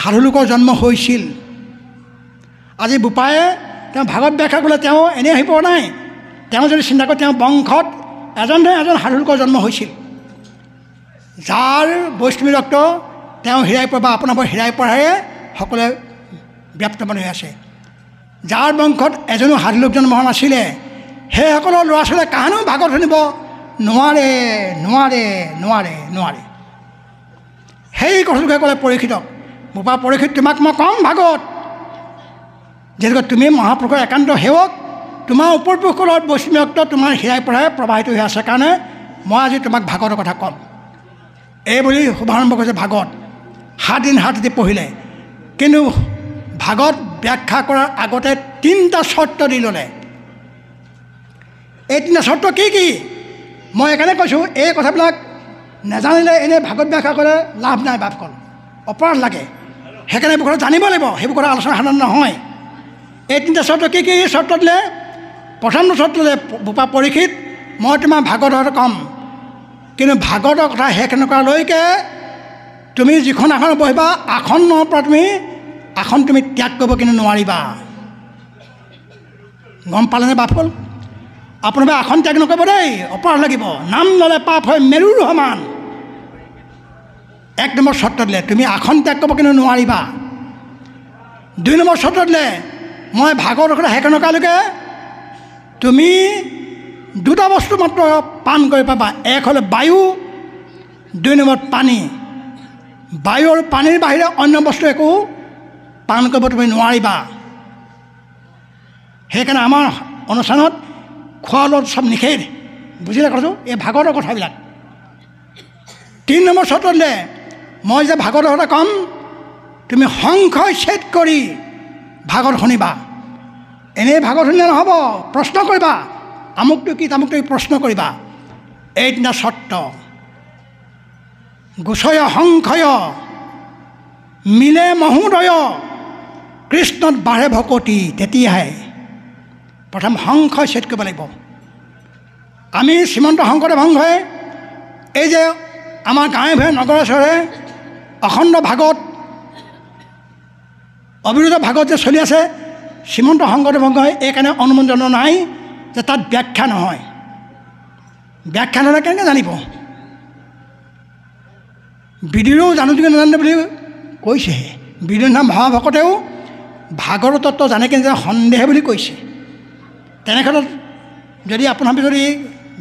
সাধু লোকৰ জন্ম হৈছিল। আজি বোপায়ে তেওঁ ভাগত ব্যাখ্যা কৰিলে তেওঁ এনেই আহি পৰা নাই। তেওঁ যদি চিন্তা কৰে তেওঁ বংশত এজন নহয় এজন সাধু লোকৰ জন্ম হৈছিল। যাৰ বৈষ্ণৱী ৰক্ত তেওঁ হীৰাই পৰা বা আপোনালোকৰ হীৰাই পঢ়াৰে সকলোৱে ব্যপ্তমান হৈ আছে। যাৰ বংশত এজনো সাধু লোক জন্ম নাছিলে সেইসকলৰ ল'ৰা ছোৱালীয়ে কাহানিও ভাগত শুনিব। নোৱাৰে নোৱাৰে নোৱাৰে নোৱাৰে। সেই কথাটোকে ক'লে পৰীক্ষিতক পৰা পৰীক্ষিত তোমাক মই ক'ম ভাগত। যিহেতুকে তুমি মহাপুৰুষৰ একান্ত সেৱক তোমাৰ উপৰপুৰুষৰ বৈষ্ণৱত্ব তোমাৰ হীৰাই পৰাই প্ৰবাহিত হৈ আছে কাৰণে মই আজি তোমাক ভাগৱতৰ কথা ক'ম। এই বুলি শুভাৰম্ভ কৰিছে ভাগৱত সাত দিন সাত ৰাতি পঢ়িলে। কিন্তু ভাগত ব্যাখ্যা কৰাৰ আগতে তিনিটা চৰ্ত দি ল'লে। এই তিনিটা চৰ্ত কি কি? মই সেইকাৰণে কৈছোঁ এই কথাবিলাক নাজানিলে এনেই ভাগত ব্যাখ্যা কৰে লাভ নাই বাপকল অপৰাধ লাগে। সেইকাৰণে এইবোৰ কথা জানিব লাগিব। সেইবোৰ কথা আলোচনা সাধাৰণ নহয়। এই তিনিটা চৰ্ত কি কি? চৰ্ত দিলে প্ৰথমটো চৰ্ত দিলে বোপা পৰীক্ষিত মই তোমাৰ ভাগৱতৰ ক'ম। কিন্তু ভাগৱতৰ কথা শেষ নকৰালৈকে তুমি যিখন আসনত বহিবা আসনৰ পৰা তুমি আসন তুমি ত্যাগ কৰিব কিন্তু নোৱাৰিবা। গম পালেনে বাপকল আপোনালোকে আসন ত্যাগ নকৰিব দেই অপৰাধ লাগিব। নাম ল'লে পাপ হয় মেৰুৰ সমান। এক নম্বৰ চৰ্ত দিলে তুমি আসন ত্যাগ কৰিব কিন্তু নোৱাৰিবা। দুই নম্বৰ চৰ্ত দিলে মই ভাগৰ কথা শেষ নকৰালৈকে তুমি দুটা বস্তু মাত্ৰ পান কৰি পাবা। এক হ'লে বায়ু দুই নম্বৰত পানী। বায়ু আৰু পানীৰ বাহিৰে অন্য বস্তু একো পান কৰিব তুমি নোৱাৰিবা। সেইকাৰণে আমাৰ অনুষ্ঠানত খোৱা লোৱাত চব নিষেধ। বুজিলে কথাটো? এই ভাগৱতৰ কথাবিলাক। তিনি নম্বৰ চৰ্ত দিলে মই যে ভাগৱতৰ কথা ক'ম তুমি সংশয় ছেদ কৰি ভাগত শুনিবা। এনেই ভাগত শুনিলে নহ'ব প্ৰশ্ন কৰিবা। আমুকটো কি তামুকটো কি প্ৰশ্ন কৰিবা। এই তিনিটা চৰ্ত। গোচয় সংশয় মিলে মহোদয়। কৃষ্ণত বাঢ়ে ভকতি তেতিয়াহে প্ৰথম সংশয় ছেদ কৰিব লাগিব। আমি শ্ৰীমন্ত শংকৰদেৱ সংঘই এই যে আমাৰ গাঁৱে ভূঞে নগৰে চহৰে অখণ্ড ভাগত অবিৰোধ ভাগত যে চলি আছে শ্ৰীমন্ত শংকৰদেৱ সংঘই এইকাৰণে অনুমোদন নাই যে তাত ব্যাখ্যা নহয়। ব্যাখ্যা নহ'লে কেনেকৈ জানিব? বিদিৰেও জানো যদিও নাজানে বুলি কৈছেহে। বিদেনাথ মহাভকতেও ভাগৰ তত্ত্ব জানে কিন্তু সন্দেহ বুলি কৈছে। তেনেক্ষেত্ৰত যদি আপোনাৰ যদি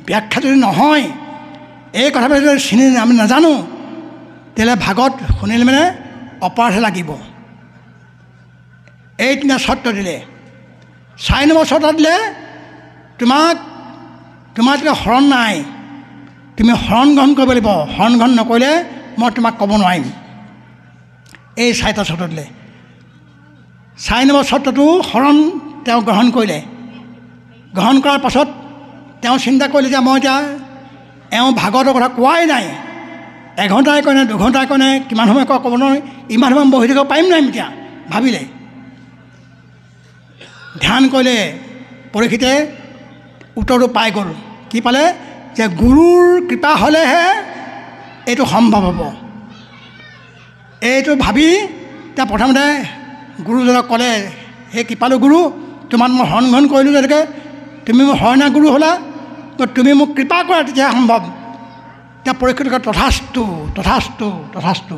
ব্যাখ্যা যদি নহয় এই কথাবিলাক যদি চিনি আমি নাজানো তেতিয়াহ'লে ভাগত শুনিলে মানে অপৰাধ লাগিব। এই তিনিটা চৰ্ত দিলে। চাৰি নম্বৰ চৰ্ত দিলে তোমাক তোমাৰ যেতিয়া শৰণ নাই। তুমি শৰণ গ্ৰহণ কৰিব লাগিব। শৰণ গ্ৰহণ নকৰিলে মই তোমাক ক'ব নোৱাৰিম। এই চাৰিটা চৰ্ত দিলে। চাৰি নম্বৰ চৰ্তটো শৰণ তেওঁ গ্ৰহণ কৰিলে। গ্ৰহণ কৰাৰ পাছত তেওঁ চিন্তা কৰিলে যে মই এতিয়া এওঁ ভাগৱতৰ কথা কোৱাই নাই। এঘণ্টাই কয়নে দুঘণ্টাই কয়নে কিমান সময় কয় ক'ব নোৱাৰি। ইমান সময় বহি থাকিব পাৰিম নাই এতিয়া ভাবিলে। ধ্যান কৰিলে পৰীক্ষিতে উত্তৰটো পাই গ'ল। কি পালে? যে গুৰুৰ কৃপা হ'লেহে এইটো সম্ভৱ হ'ব। এইটো ভাবি তেওঁ প্ৰথমতে গুৰুজনক ক'লে সেই কৃপালু গুৰু, তোমাক মই হৰণ গ্ৰহণ কৰিলোঁ যেনেকৈ। তুমি মোৰ শৰণা গুৰু হ'লা তুমি মোক কৃপা কৰা তেতিয়া সম্ভৱ। এতিয়া পৰীক্ষিত তথাস্তু তথাস্তু তথাস্তু।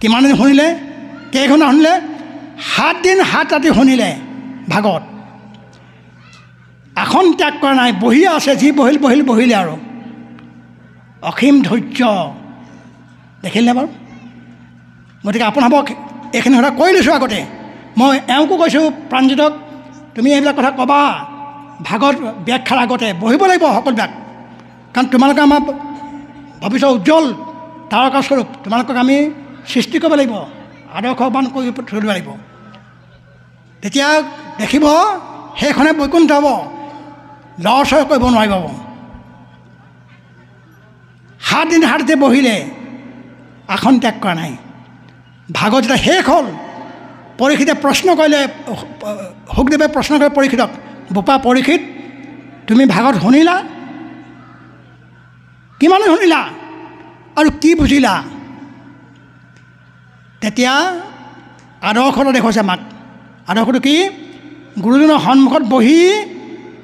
কিমান দিন শুনিলে? কেইঘণ্টা শুনিলে? সাত দিন সাত ৰাতি শুনিলে ভাগত আসন ত্যাগ কৰা নাই, বহিয়ে আছে, যি বহিল বহিল, বহিলে আৰু। অসীম ধৈৰ্য। দেখিলেনে বাৰু? গতিকে আপোনালোকক এইখিনি কথা কৈ লৈছোঁ আগতে। মই এওঁকো কৈছোঁ প্ৰাণজিতক তুমি এইবিলাক কথা ক'বা। ভাগত ব্যাখ্যাৰ আগতে বহিব লাগিব সকলোবিলাক। কাৰণ তোমালোকে আমাৰ ভৱিষ্যত উজ্জ্বল তাৰকাস্বৰূপ তোমালোকক আমি সৃষ্টি কৰিব লাগিব আদৰ্শৱান কৰি তুলিব লাগিব। তেতিয়া দেখিব সেইখনে বৈকুণ্ঠ হ'ব। লৰচৰ কৰিব নোৱাৰিব। সাত দিন সাত দিন বহিলে আসন ত্যাগ কৰা নাই। ভাগত যেতিয়া শেষ হ'ল। পৰীক্ষিতে প্ৰশ্ন কৰিলে সুখদেৱে প্ৰশ্ন কৰে পৰীক্ষিতক বোপা পৰীক্ষিত তুমি ভাগত শুনিলা? কিমান শুনিলা? আৰু কি বুজিলা? তেতিয়া আদৰ্শটো দেখুৱাইছে মাক। আদৰ্শটো কি? গুৰুজনৰ সন্মুখত বহি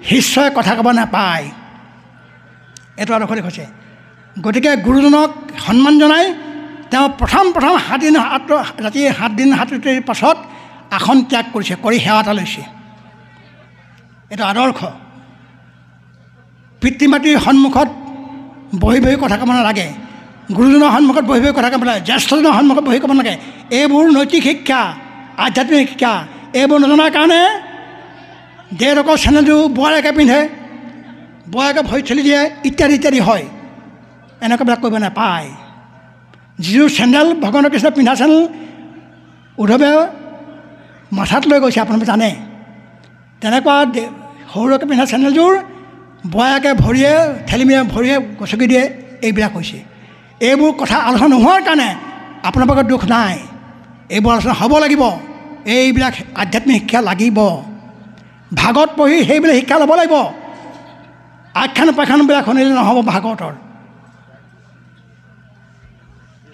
শিষ্যই কথা ক'ব নাপায়। এইটো আদৰ্শ দেখুৱাইছে। গতিকে গুৰুজনক সন্মান জনাই তেওঁ প্ৰথম প্ৰথম সাতদিন সাত ৰাতি সাতদিন সাত ৰাতিৰ পাছত আসন ত্যাগ কৰিছে, কৰি সেৱা এটা লৈছে। এইটো আদৰ্শ। পিতৃ মাতৃৰ সন্মুখত বহি বহি কথা ক'ব নালাগে। গুৰুজনৰ সন্মুখত বহি বহি কথা ক'ব নালাগে। জ্যেষ্ঠজনৰ সন্মুখত বহি ক'ব নালাগে। এইবোৰ নৈতিক শিক্ষা, আধ্যাত্মিক শিক্ষা। এইবোৰ নজনাৰ কাৰণে দেউতাকৰ চেনেলটো বোৱাৰীকে পিন্ধে বোৱাৰীকে ভৰি ঠেলি দিয়ে, ইত্যাদি ইত্যাদি হয়। এনেকুৱাবিলাক কৰিব নাপায়। যিযোৰ চেণ্ডেল ভগৱানৰ কৃষ্ণ পিন্ধা চেণ্ডেল উদ্ধৱে মাথাত লৈ গৈছে আপোনালোকে জানে। তেনেকুৱা সৰুকে পিন্ধা চেণ্ডেলযোৰ বয়াকে ভৰিয়ে ঠেলি মেলি ভৰিয়ে গচকি দিয়ে এইবিলাক হৈছে। এইবোৰ কথা আলোচনা নোহোৱাৰ কাৰণে আপোনালোকৰ দুখ নাই। এইবোৰ আলোচনা হ'ব লাগিব। এইবিলাক আধ্যাত্মিক শিক্ষা লাগিব। ভাগত পঢ়ি সেইবিলাক শিক্ষা ল'ব লাগিব। আখ্যান পাখ্যানবিলাক শুনিলে নহ'ব ভাগৱতৰ।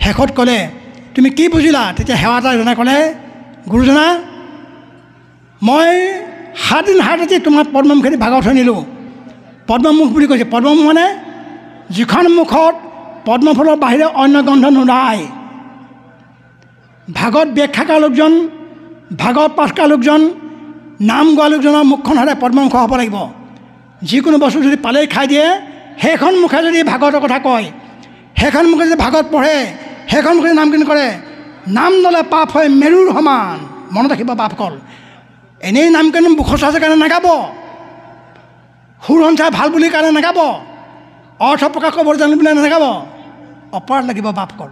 শেষত ক'লে তুমি কি বুজিলা? তেতিয়া সেৱা এটা জনাই ক'লে গুৰুজনা মই সাতদিন সাত ৰাতি তোমাৰ পদ্মমুখেদি ভাগত শুনিলোঁ পদ্মমুখ বুলি কৈছে। পদ্মমুখ মানে যিখন মুখত পদ্মফুলৰ বাহিৰে অন্য গন্ধ নোলায়। ভাগত ব্যাখ্যা কৰা লোকজন ভাগত পাঠ কৰা লোকজন নাম গোৱা লোকজনৰ মুখখন সদায় পদ্মমুখ হ'ব লাগিব। যিকোনো বস্তু যদি পালেই খাই দিয়ে সেইখন মুখে যদি ভাগৱতৰ কথা কয় সেইখন মুখে যদি ভাগত পঢ়ে সেইখন মুখে নাম কীৰ্তন কৰে। নাম ল'লে পাপ হয় মেৰুৰ সমান। মনত ৰাখিব পাপকল এনেই নাম কীৰ্তন মুখচাৰ কাৰণে নাগাব। সুৰ সঞ্চাৰ ভাল বুলি কাৰণে নাগাব। অৰ্থ প্ৰকাশ কৰিব জানো বুলি নাগাব। অপৰাধ লাগিব বাপকল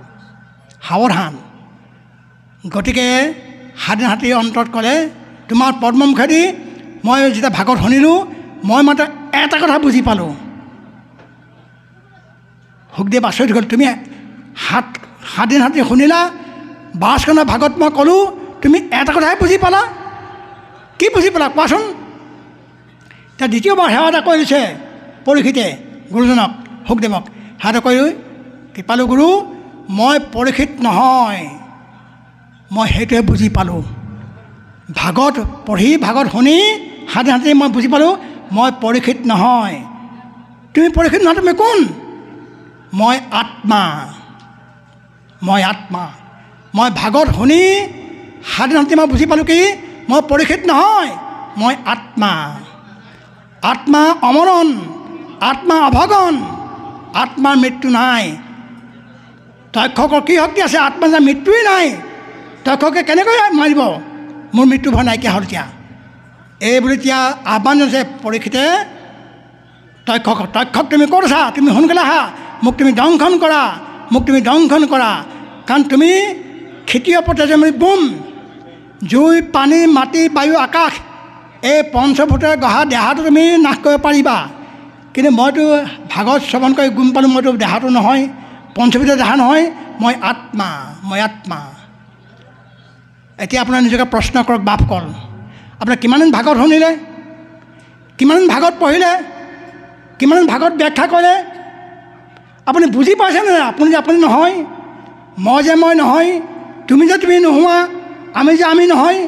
সাৱধান। গতিকে সাতদিন হাতীৰ অন্তৰত ক'লে তোমাৰ পদ্মমুখেদি মই যেতিয়া ভাগত শুনিলোঁ মই মাত্ৰ এটা কথা বুজি পালোঁ। সুখদেৱ আচৰিত হ'ল তুমি সাত সাতদিন হাতী শুনিলা বাছখনৰ ভাগত মই ক'লোঁ তুমি এটা কথাই বুজি পালা? কি বুজি পালা কোৱাচোন? এতিয়া দ্বিতীয়বাৰ সেৱা এটা কৰি দিছে পৰীক্ষিতে গুৰুজনক সুখদেৱক। সেৱাটো কৰি কৃপালু গুৰু মই পৰীক্ষিত নহয়। মই সেইটোৱে বুজি পালোঁ। ভাগত পঢ়ি ভাগত শুনি সাধে সাধে মই বুজি পালোঁ মই পৰীক্ষিত নহয়। তুমি পৰীক্ষিত নহয় তুমি কোন? মই আত্মা। মই আত্মা। মই ভাগত শুনি সাধে সাধে মই বুজি পালোঁ কি মই পৰীক্ষিত নহয় মই আত্মা। আত্মা অমৰণ আত্মা অভগন আত্মাৰ মৃত্যু নাই। তক্ষকৰ কি শক্তি আছে? আত্মা যে মৃত্যুৱেই নাই তক্ষকে কেনেকৈ মাৰিব? মোৰ মৃত্যু ভয় নাইকিয়া হ'ল এতিয়া। এই বুলি এতিয়া আহ্বান জনাইছে পৰীক্ষিতে তক্ষক তক্ষক তুমি ক'ত আছা? তুমি সোনকালে আহা। মোক তুমি দংশন কৰা। মোক তুমি দংশন কৰা। কাৰণ তুমি খেতিয়ক পথে যে বোম জুই পানী মাটি বায়ু আকাশ এই পঞ্চভূতে গঢ়া দেহাটো তুমি নাশ কৰিব পাৰিবা। কিন্তু মইতো ভাগত শ্ৰৱণ কৰি গুম পালোঁ মইতো দেহাটো নহয় পঞ্চভূতৰ দেহা নহয় মই আত্মা মই আত্মা। এতিয়া আপোনাৰ নিজকে প্ৰশ্ন কৰক বাপ কল আপোনাৰ কিমান দিন ভাগত শুনিলে? কিমান দিন ভাগত পঢ়িলে? কিমান দিন ভাগত ব্যাখ্যা কৰে আপুনি বুজি পাইছেনে আপুনি যে আপুনি নহয় মই যে মই নহয় তুমি যে তুমি নোহোৱা আমি যে আমি নহয়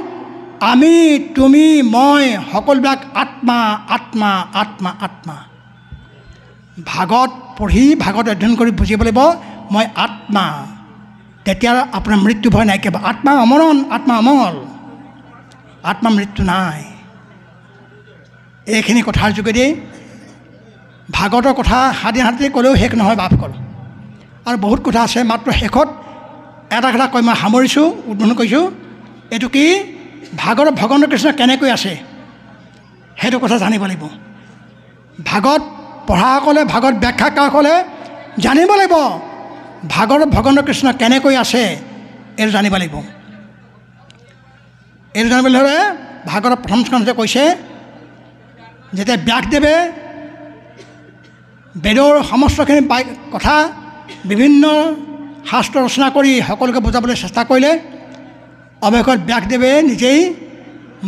আমি তুমি মই সকলোবিলাক আত্মা আত্মা আত্মা আত্মা। ভাগত পঢ়ি ভাগত অধ্যয়ন কৰি বুজিব লাগিব মই আত্মা। তেতিয়া আপোনাৰ মৃত্যু ভয় নাইকিয়া আত্মা অমৰণ আত্মা অমল আত্মা মৃত্যু নাই। এইখিনি কথাৰ যোগেদি ভাগৱতৰ কথা সাদি সাদি ক'লেও শেষ নহয় বাপকল আৰু বহুত কথা আছে, মাত্ৰ শেষত এটা কথা কৈ মই সামৰিছোঁ, উদ্বোধন কৰিছোঁ। এইটো কি? ভাগৱত ভগৱান কৃষ্ণ কেনেকৈ আছে? সেইটো কথা জানিব লাগিব। ভাগত পঢ়াসকলে ভাগত ব্যাখ্যাকাৰসকলে জানিব লাগিব ভাগৱত ভগৱান কৃষ্ণ কেনেকৈ আছে, এইটো জানিব লাগিব। এইটো জানিবলৈ হ'লে ভাগৱত প্ৰথম স্কন্ধতে কৈছে, যেতিয়া ব্যাসদেৱে বেদৰ সমস্তখিনি বাই কথা বিভিন্ন শাস্ত্ৰ ৰচনা কৰি সকলোকে বুজাবলৈ চেষ্টা কৰিলে। অৱশেষত ব্যাসদেৱে নিজেই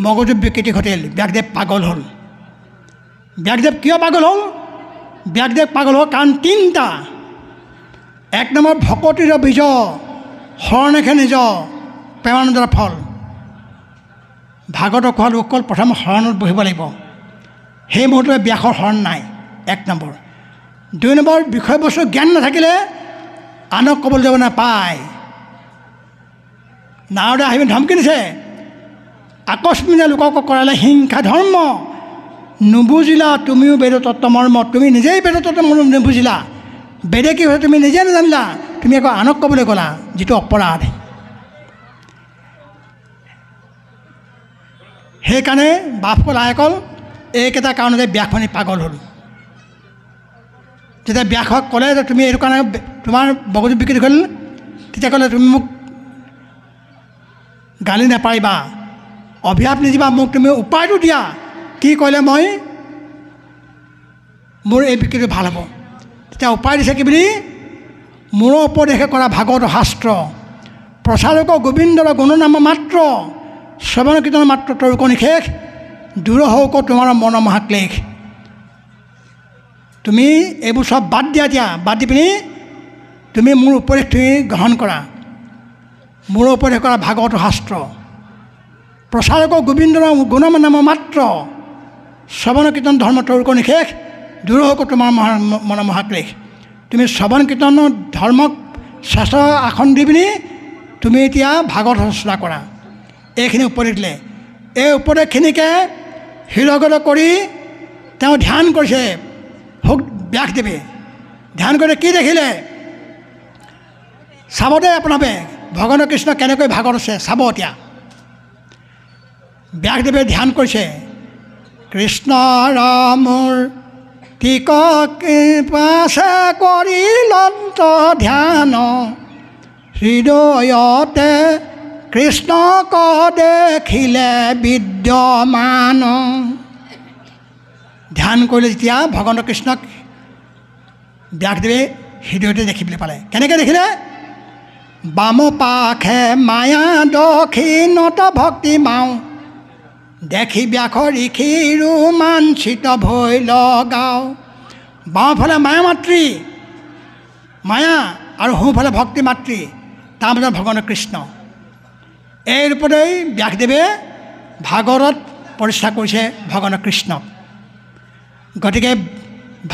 মগজু বিকৃতি ঘটিল। ব্যাসদেৱ পাগল হ'ল। ব্যাসদেৱ কিয় পাগল হ'ল? ব্যাসদেৱ পাগল হ'ল কাৰণ তিনিটা। এক নম্বৰ ভকতিৰ বীজ শৰণেখে নিজ প্ৰেমানন্দৰ ফল। ভাগৱত কোৱা লোকসকল প্ৰথম শৰণত বহিব লাগিব। সেই মুহূৰ্তত ব্যাসৰ শৰণ নাই। এক নম্বৰ। দুই নম্বৰ বিষয়বস্তু জ্ঞান নাথাকিলে আনক ক'বলৈ যাব নাপায়। নাৰদে আহি ধমকি দিছে। আকস্মিকে লোকক কৰালে হিংসা ধৰ্ম। নুবুজিলা তুমিও বেদ তত্ত্ব মৰ্ম তুমি নিজেই বেদ তত্ত্ব মৰ্ম নুবুজিলা। বেদে কি হৈছে তুমি নিজে নাজানিলা। তুমি আকৌ আনক ক'বলৈ গ'লা যিটো অপৰাধ। সেইকাৰণে বাপকল আইকল এইকেইটা কাৰণতে ব্যাসমণি পাগল হ'ল। যেতিয়া ব্যাসক ক'লে যে তুমি এইটো কাৰণে তোমাৰ বগজু বিকৃতি হ'ল তেতিয়া ক'লে তুমি মোক গালি নাপাৰিবা অভিশাপ নিদিবা মোক তুমি উপায়টো দিয়া। কি কৰিলে মই? মোৰ এই বিকৃতি ভাল হ'ব। তেতিয়া উপায় দিছে কি বুলি? মূৰৰ উপদেশে কৰা ভাগৱত শাস্ত্ৰ। প্ৰচাৰক গোবিন্দৰ গুণনাম মাত্ৰ। শ্ৰৱণ কীৰ্তন মাত্ৰ তৰ্ক নিশেষ দূৰ হওক তোমাৰ মন মহাক্লেশ। তুমি এইবোৰ চব বাদ দিয়া এতিয়া বাদ দি পিনি তুমি মোৰ উপদেশ তুমি গ্ৰহণ কৰা। মোৰ উপদেশ কৰা ভাগৱত শাস্ত্ৰ। প্ৰচাৰক গোবিন্দৰ গুণম নাম মাত্ৰ শ্ৰৱণ কীৰ্তন ধৰ্ম তৰ্ক নিশেষ দূৰ হওক তোমাৰ মহা মন মহাক্লেশ। তুমি শ্ৰৱণ কীৰ্তন ধৰ্মক শ্ৰেষ্ঠ আসন দি পিনি তুমি এতিয়া ভাগৱত ৰচনা কৰা। এইখিনি উপদেশ দিলে। এই উপদেশখিনিকে হৃদগত কৰি তেওঁ ধ্যান কৰিছে। সুখ ব্যাসদেৱে ধ্যান কৰি কি দেখিলে? চাব দে আপোনালোকে ভগৱান কৃষ্ণ কেনেকৈ ভাগত আছে চাব এতিয়া। ব্যাসদেৱে ধ্যান কৰিছে কৃষ্ণ ৰামৰ টিক পাছে কৰি লন্ত ধ্যান। হৃদয়তে কৃষ্ণক দেখিলে বিদ্যমান। ধ্যান কৰিলে যেতিয়া ভগৱান কৃষ্ণক ব্যাসদেৱে হৃদয়তে দেখিবলৈ পালে। কেনেকৈ দেখিলে? বাম পাশে মায়া দক্ষিণত ভক্তি মাওঁ দেখি ব্যাস ঋষি ৰোমাঞ্চিত ভৈ লগাওঁ। বাওঁফালে মায়া মাতৃ মায়া আৰু সোঁফালে ভক্তি মাতৃ তাৰ মাজত ভগৱান কৃষ্ণ। এই ৰূপতেই ব্যাসদেৱে ভাগৱত প্ৰতিষ্ঠা কৰিছে ভগৱান কৃষ্ণক। গতিকে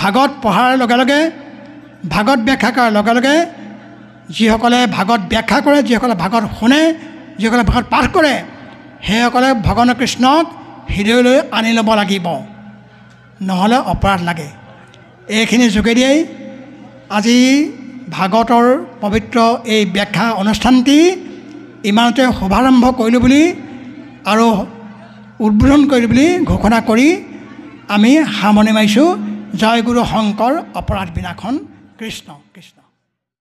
ভাগৱত পঢ়াৰ লগে লগে ভাগৱত ব্যাখ্যা কৰাৰ লগে লগে যিসকলে ভাগৱত ব্যাখ্যা কৰে যিসকলে ভাগৱত শুনে যিসকলে ভাগৱত পাঠ কৰে সেইসকলে ভগৱান কৃষ্ণক হৃদয়লৈ আনি ল'ব লাগিব। নহ'লে অপৰাধ লাগে। এইখিনি যোগেদিয়েই আজি ভাগৱতৰ পবিত্ৰ এই ব্যাখ্যা অনুষ্ঠানটি ইমানতে শুভাৰম্ভ কৰিলোঁ বুলি আৰু উদ্বোধন কৰিলোঁ বুলি ঘোষণা কৰি আমি সামৰণি মাৰিছোঁ জয় গুৰু শংকৰ অপৰাধ বিনাশন কৃষ্ণ কৃষ্ণ।